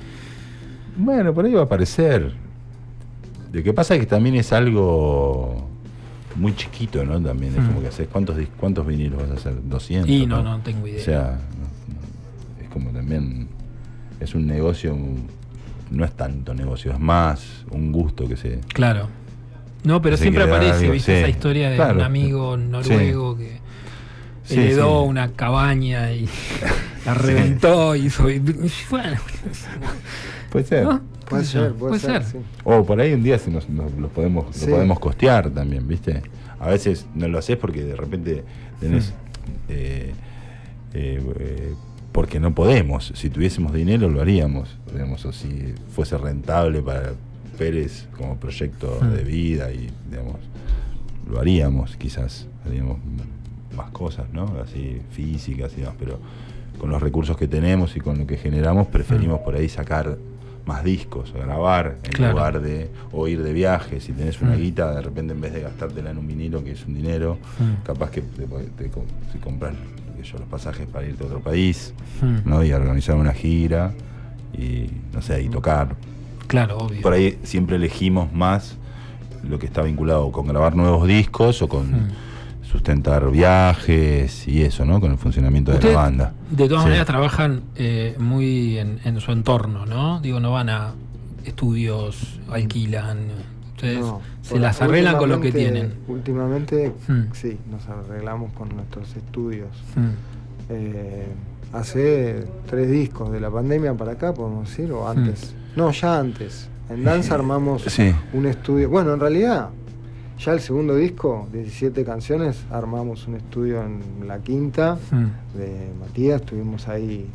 Bueno, por ahí va a aparecer. Lo que pasa es que también es algo muy chiquito, ¿no? También es Mm. como que haces, ¿cuántos, ¿cuántos vinilos vas a hacer? 200. Y no, no tengo idea. O sea, es como también. Es un negocio. No es tanto negocio, es más un gusto que se. Claro. No, pero siempre aparece, algo, ¿viste? sí. Esa historia de Claro. un amigo noruego que Sí, heredó una cabaña y la reventó y hizo. y- Bueno, Puede ser. ¿no? Puede ser, puede, ser. sí. O por ahí un día se nos, nos- lo, podemos, lo podemos costear también, ¿viste? A veces no lo haces porque de repente tenés. Eh, eh, eh, porque no podemos. Si tuviésemos dinero lo haríamos, digamos, o si fuese rentable para Pérez como proyecto Mm. de vida y, digamos, lo haríamos, quizás, haríamos más cosas, ¿no? Así físicas y demás, pero con los recursos que tenemos y con lo que generamos preferimos por ahí sacar más discos, o grabar en Claro. lugar de o ir de viaje. Si tenés una Mm. guita, de repente en vez de gastártela en un vinilo, que es un dinero, Mm. capaz que te, te si compras yo, los pasajes para irte a otro país, Mm. ¿no? Y organizar una gira y no sé, y tocar. Claro, obvio. Por ahí siempre elegimos más lo que está vinculado con grabar nuevos discos o con Mm. Sustentar viajes y eso, ¿no? Con el funcionamiento de la banda. De todas Sí. maneras trabajan eh, muy en, en su entorno, ¿no? Digo, no van a estudios, alquilan. Ustedes No, se las arreglan con lo que tienen. Últimamente, Hmm. sí, nos arreglamos con nuestros estudios. Mm. Eh, hace tres discos de la pandemia para acá, podemos decir, o antes. No, ya antes. En Danza armamos Sí. un estudio. Bueno, en realidad, ya el segundo disco, 17 canciones, armamos un estudio en la quinta Mm. de Matías, estuvimos ahí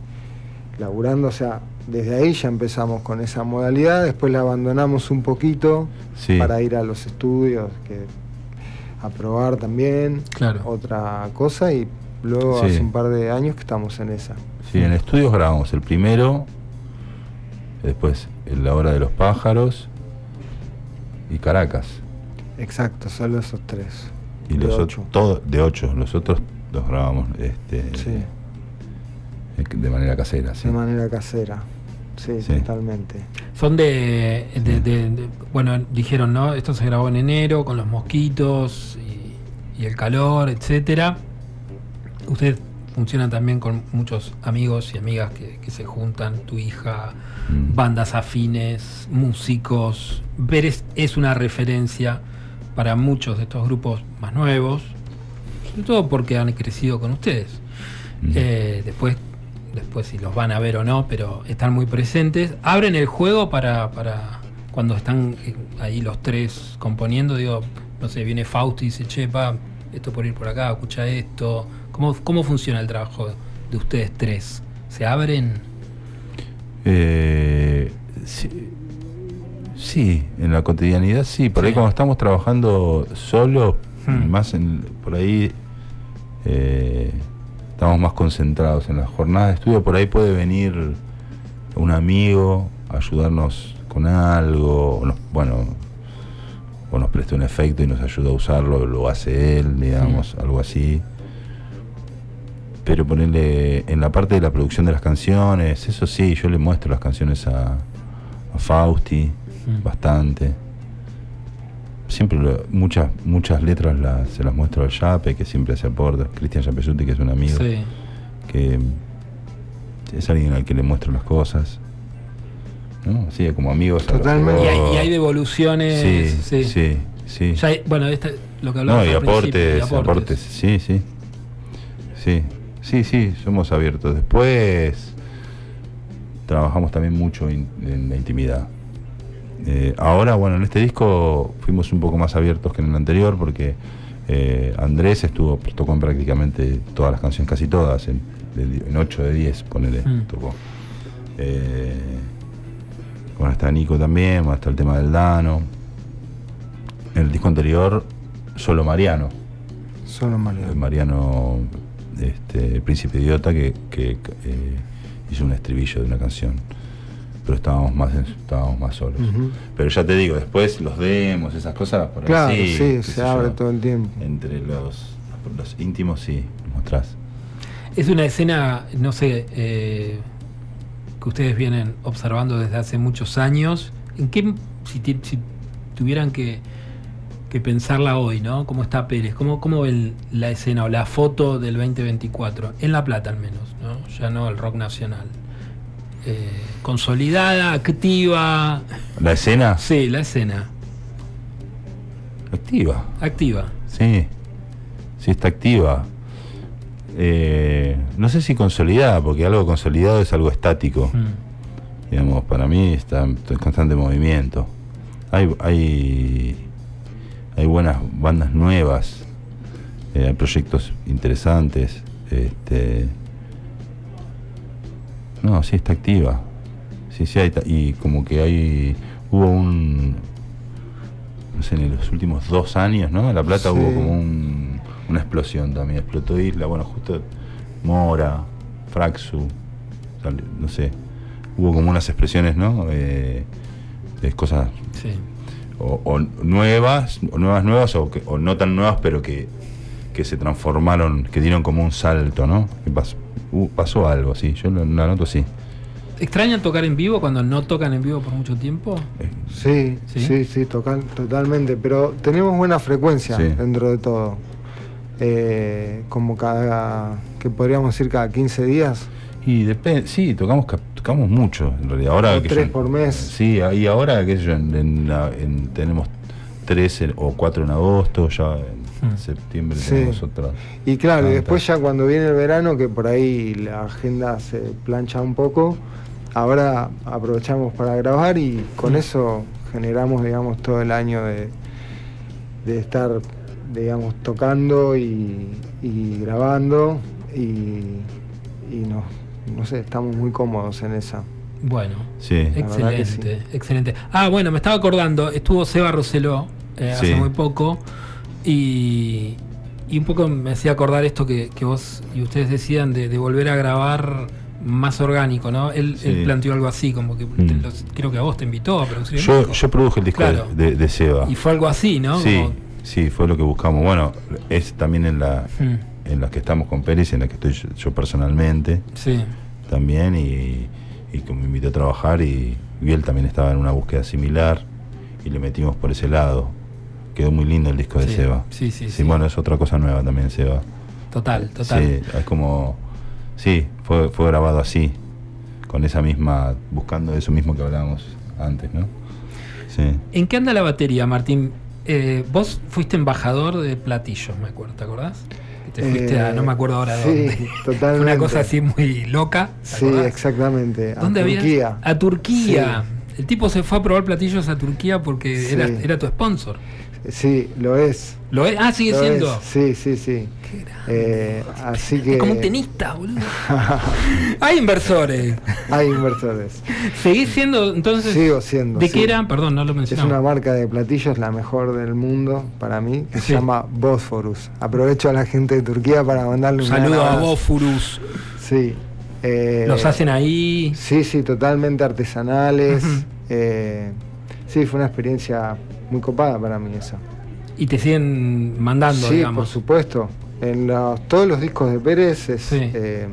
laburando, o sea, desde ahí ya empezamos con esa modalidad, después la abandonamos un poquito Sí. para ir a los estudios, que a probar también, Claro. otra cosa, y luego Sí. hace un par de años que estamos en esa. Sí, en estudios grabamos el primero, después en La Hora de los Pájaros y Caracas. Exacto, solo esos tres. Y de los ocho. otros, todo, de ocho, los otros los grabamos este, Sí, eh, de manera casera. Sí. de manera casera. Sí, Sí. totalmente. Son de, de- de- de- Bueno, dijeron, ¿no? Esto se grabó en enero con los mosquitos y, y el calor, etcétera. Ustedes funcionan también con muchos amigos y amigas que, que se juntan, tu hija, Mm. bandas afines, músicos. Pérez es una referencia para muchos de estos grupos más nuevos, sobre todo porque han crecido con ustedes. Mm. Eh, después, después si los van a ver o no, pero están muy presentes. Abren el juego para, para cuando están eh, ahí los tres componiendo, digo, no sé, viene Fausti y dice, che, pa, esto por ir por acá, escucha esto. ¿Cómo, cómo funciona el trabajo de ustedes tres? ¿Se abren? Eh, sí, sí, en la cotidianidad sí. Por ahí cuando estamos trabajando solos, Hmm. más en, por ahí eh, estamos más concentrados en las jornadas de estudio. Por ahí puede venir un amigo a ayudarnos con algo, o nos, bueno, o nos presta un efecto y nos ayuda a usarlo, lo hace él, digamos, algo así. pero ponerle en la parte de la producción de las canciones, eso sí, yo le muestro las canciones a, a Fausti, Mm. bastante. Siempre lo- muchas muchas letras las, se las muestro al Yape, que siempre se aporta, Cristian Yapesuti, que es un amigo, Sí. que es alguien al que le muestro las cosas. ¿No? Así como amigos. Totalmente. Y hay, y devoluciones. Sí, sí. sí, sí. Ya hay- bueno, este, lo que No, hablamos y al principio, aportes, y aportes, sí, sí. Sí, sí, sí, somos abiertos. Después trabajamos también mucho in- en la intimidad. Eh, ahora, bueno, en este disco fuimos un poco más abiertos que en el anterior porque eh, Andrés estuvo, tocó en prácticamente todas las canciones, casi todas, en, de- en 8 de 10, ponele, Mm. tocó. Eh, bueno, está Nico también, está el tema del Dano. En el disco anterior, solo Mariano. Solo María. Eh, Mariano, este, Príncipe Idiota, que, que, eh, hizo un estribillo de una canción. Pero estábamos más, en- estábamos más solos. Pero ya te digo, después los demos, esas cosas, por Claro, sí, sí, se abre yo. todo el tiempo. Entre los, los íntimos, sí, mostrás. Es una escena, no sé, eh, que ustedes vienen observando desde hace muchos años. ¿En qué, si, si tuvieran que, que pensarla hoy, ¿no? ¿Cómo está Pérez? ¿Cómo, cómo ven la escena o la foto del 2024? En La Plata al menos, ¿no? Ya no el rock nacional. Eh, consolidada, activa. ¿La escena? Sí, la escena. Activa. Activa. Sí, sí está activa. Eh, no sé si consolidada, porque algo consolidado es algo estático. Mm. Digamos, para mí está en constante movimiento. Hay, hay, hay buenas bandas nuevas, eh, hay proyectos interesantes. Este, no, sí está activa. Sí, sí, hay, y como que hay, hubo un, no sé, en los últimos dos años, ¿no? En La Plata Sí. hubo como un- una explosión también, explotó Isla, bueno, justo Mora, Fraxu, no sé, hubo como unas expresiones, ¿no? Eh, de cosas Sí. o, o nuevas, o nuevas nuevas, o, que- o no tan nuevas, pero que, que se transformaron, que dieron como un salto, ¿no? Que pasó, uh, pasó algo, sí, yo lo, lo noto así. ¿Extrañan tocar en vivo cuando no tocan en vivo por mucho tiempo? Eh, Sí, ¿Sí? sí, sí, tocal- totalmente. Pero tenemos buena frecuencia Sí. dentro de todo. Eh, como cada, que podríamos decir cada 15 días. Y depende, sí, tocamos cap- tocamos mucho en realidad. Ahora que tres yo- por mes. Sí, y ahora qué sé yo, en, en la- en- tenemos tres en- o cuatro en agosto, ya en Hmm. septiembre Sí. tenemos otra. Y claro, y después ya cuando viene el verano, que por ahí la agenda se plancha un poco, ahora aprovechamos para grabar y con Mm. eso generamos, digamos, todo el año de, de estar, digamos, tocando y, y grabando y, y nos, no sé, estamos muy cómodos en esa. Bueno. Sí. Excelente, excelente. Ah, bueno, me estaba acordando, estuvo Seba Roseló eh, hace muy poco y, y un poco me hacía acordar esto que, que vos y ustedes decían de, de volver a grabar más orgánico, ¿no? Él, Sí. él planteó algo así, como que Mm. los- creo que a vos te invitó a producir el Yo, disco. yo produje el disco Claro. de, de- Seba. Y fue algo así, ¿no? Sí, Como- sí, fue lo que buscamos. Bueno, es también en la Mm, en la que estamos con Pérez, en la que estoy yo, yo personalmente sí, también, y, y que me invitó a trabajar y, y él también estaba en una búsqueda similar y le metimos por ese lado. Quedó muy lindo el disco de Sí, Seba. sí, sí, sí. bueno, es otra cosa nueva también, Seba. total, total. Sí, es como. Sí, fue, fue grabado así, con esa misma. buscando eso mismo que hablábamos antes, ¿no? Sí. ¿En qué anda la batería, Martín? Eh, vos fuiste embajador de platillos, me acuerdo, ¿te acordás? Te fuiste a, Eh, no me acuerdo ahora de sí, dónde. Totalmente. una cosa así muy loca. ¿te Sí, acordás? exactamente. A. Turquía. A Turquía. El tipo se fue a probar platillos a Turquía porque Sí. era, era tu sponsor. Sí, lo es. ¿Lo es? Ah, sigue Lo siendo. es. Sí, sí, sí. Qué grande. Eh, así que. Es como un tenista, boludo. Hay inversores. Hay inversores. ¿Seguís siendo entonces? Sigo siendo. ¿De sí. qué era? Perdón, no lo Es mencionaba. una marca de platillos la mejor del mundo para mí, que Sí. se llama Bosphorus. Aprovecho a la gente de Turquía para mandarle un Saludo a. Bofurus. Sí. eh, Los hacen ahí. Sí, sí, totalmente artesanales. Eh, sí, fue una experiencia muy copada para mí esa. Y te siguen mandando, sí, digamos. por supuesto. En los, todos los discos de Pérez es, Sí. eh,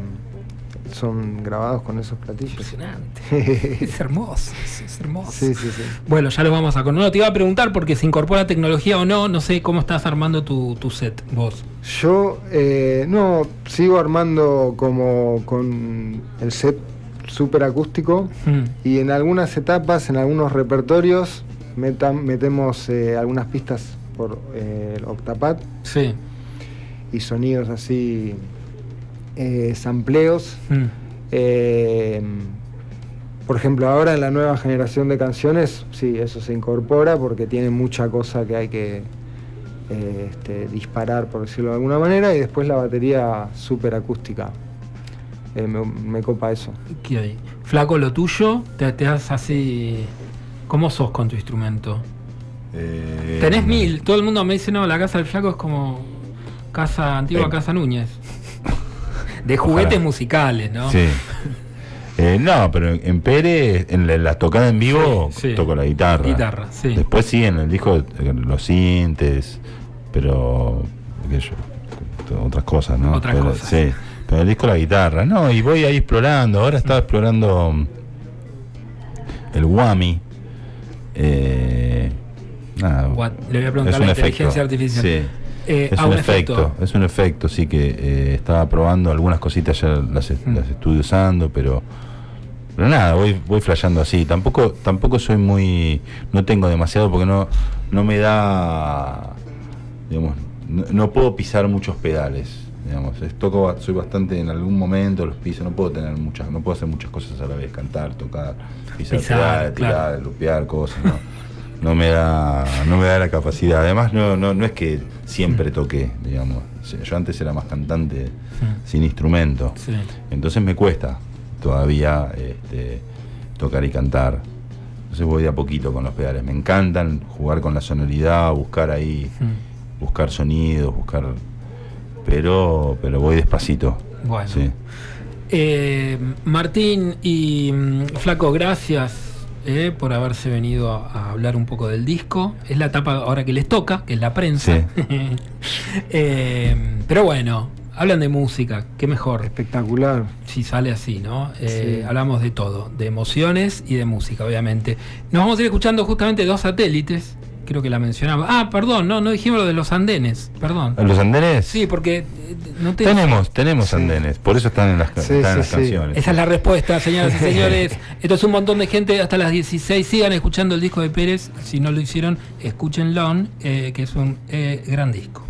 son grabados con esos platillos. Impresionante. es hermoso, es, es hermoso. Sí, sí, sí. Bueno, ya los vamos a conocer. No, te iba a preguntar porque se incorpora tecnología o no. No sé cómo estás armando tu, tu set, vos. Yo eh, no sigo armando como con el set super acústico Mm. y en algunas etapas, en algunos repertorios, metemos eh, algunas pistas por eh, el octapad Sí. y sonidos así, eh, sampleos. Mm. Eh, por ejemplo, ahora en la nueva generación de canciones, sí, eso se incorpora porque tiene mucha cosa que hay que este, disparar, por decirlo de alguna manera, y después la batería súper acústica. Me, me copa eso. ¿Qué hay? Flaco, lo tuyo, te, te das así. ¿Cómo sos con tu instrumento? Eh, Tenés mil. Todo el mundo me dice, no, la casa del flaco es como casa antigua Eh. casa Núñez. De juguetes Ojalá. musicales, ¿no? Sí. Eh, no, pero en Pérez, en la, la tocada en vivo, Sí, sí. toco la guitarra. Guitarra, sí. Después sí, en el disco, eh, los sintes, pero. qué sé yo, otras cosas, ¿no? Otras Pero- cosas. Sí, pero el disco la guitarra. No, y voy ahí explorando. Ahora estaba explorando mm, el Wami. Eh, nada? Le voy a preguntar es a la inteligencia efecto. artificial. Sí. Eh, es un un efecto, efecto. es un efecto, sí que eh, estaba probando algunas cositas ya las, Mm. las estuve usando, pero pero nada, voy voy flasheando así. Tampoco tampoco soy muy no tengo demasiado porque no no me da digamos, no, no puedo pisar muchos pedales, digamos. Es- toco soy bastante en algún momento los piso, no puedo tener muchas no puedo hacer muchas cosas a la vez, cantar, tocar, pisar, Pisar, pedales, claro. tirar, lupear cosas, no. No me da no me da la capacidad. Además no no no es que siempre toqué, digamos. Yo antes era más cantante Mm. sin instrumento. Sí. Entonces me cuesta todavía este, tocar y cantar. Entonces voy de a poquito con los pedales. Me encantan jugar con la sonoridad, buscar ahí, Mm. buscar sonidos, buscar. Pero, pero voy despacito. Bueno. Sí. Eh, Martín y mm, Flaco, gracias eh, por haberse venido a, a hablar un poco del disco. Es la etapa ahora que les toca, que es la prensa. Eh, pero bueno, hablan de música, qué mejor Espectacular. si sale así, ¿no? Eh, Sí. Hablamos de todo, de emociones y de música, obviamente. Nos vamos a ir escuchando justamente dos satélites, creo que la mencionaba. Ah, perdón, no, no dijimos lo de los andenes, perdón. ¿Los andenes? Sí, porque eh, no te... Tenemos, tenemos Sí. andenes. Por eso están en las, Sí, están en sí, las sí. canciones. Esa es la respuesta, señoras y señores. Esto es un montón de gente hasta las 16. Sigan escuchando el disco de Pérez. Si no lo hicieron, escúchenlo, eh, que es un eh, gran disco.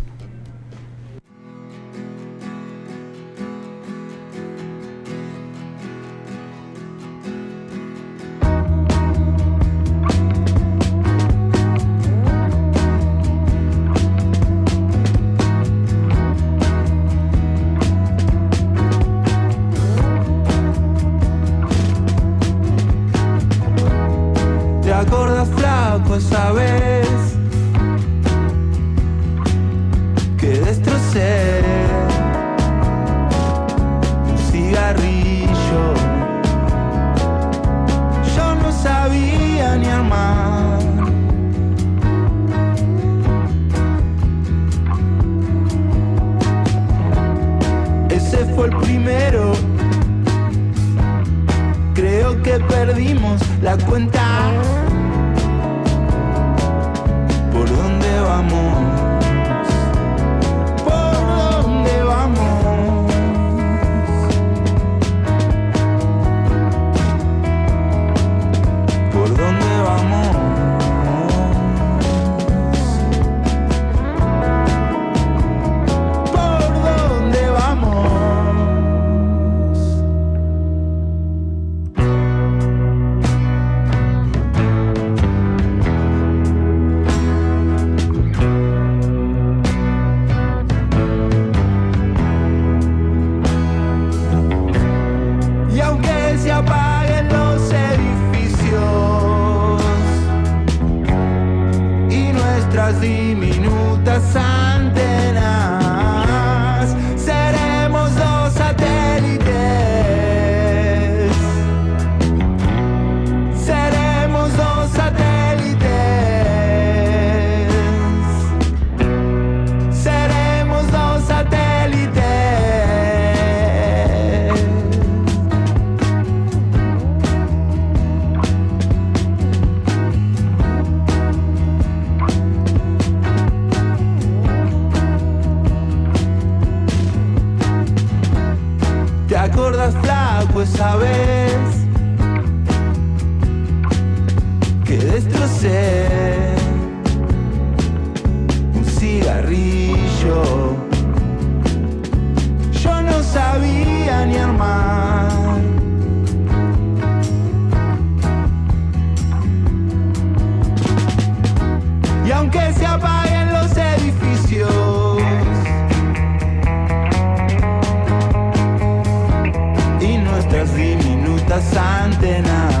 Fue esa vez que destrocé un cigarrillo. Yo no sabía ni armar. Y aunque se apaguen antenas.